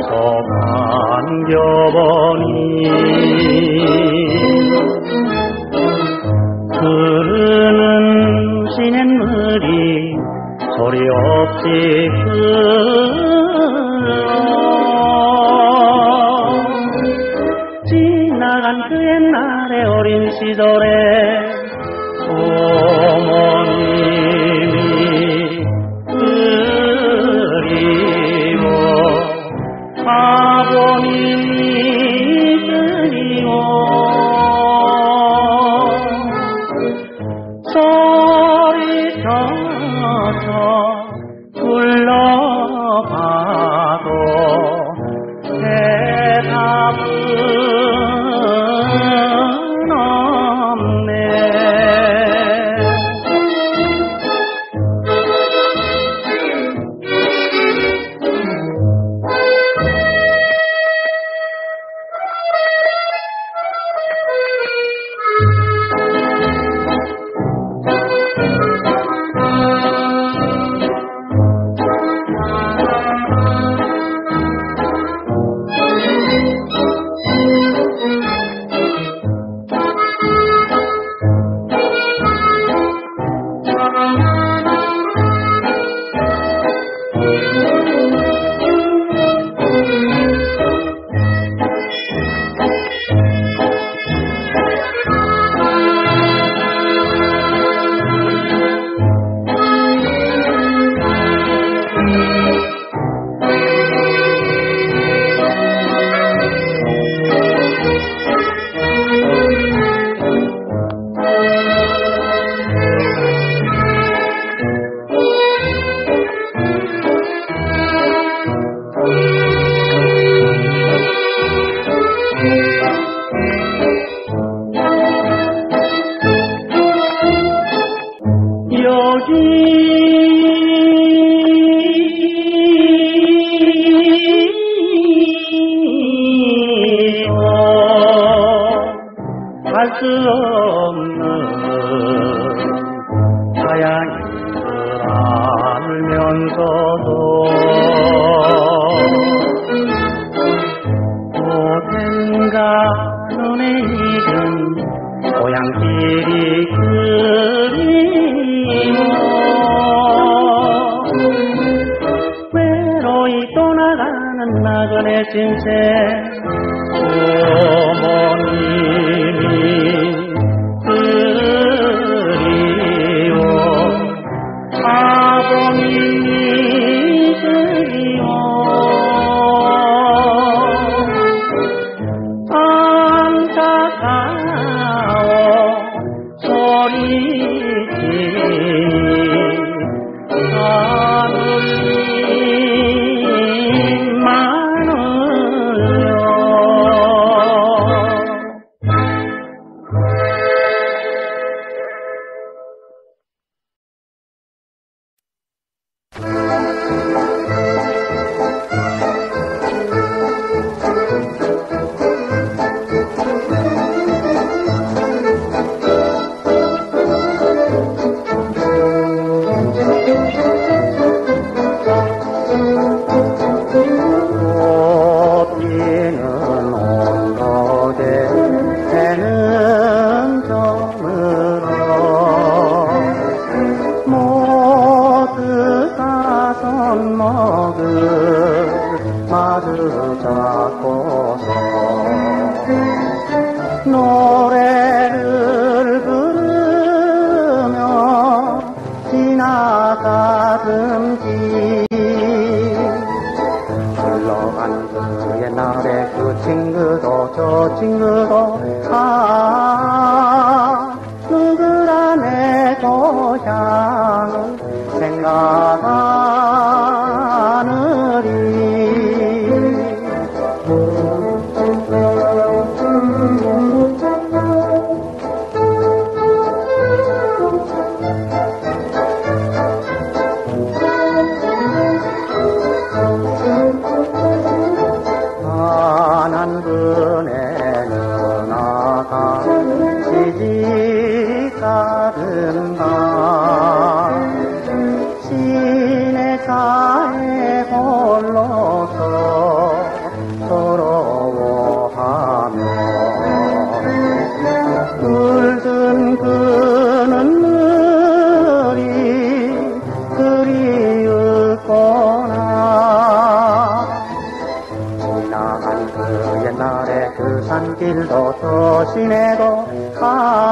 서서 반겨보니 흐르는 시냇물이 소리 없이 흘러. 지나간 그 옛날의 어린 시절에 고향길이 그리워 외로이 떠나가는 나그네 신세 마주 잡고서 노래를 부르며 지나가던 길. 흘러간 그 옛날의 그 친구도 저 친구도 아 누구라 내 고향을 생각하 걸러서 서러워하며 울던 그는 눈이 그리웠거나 지나간 그 옛날의 그 산길도 조심해도 가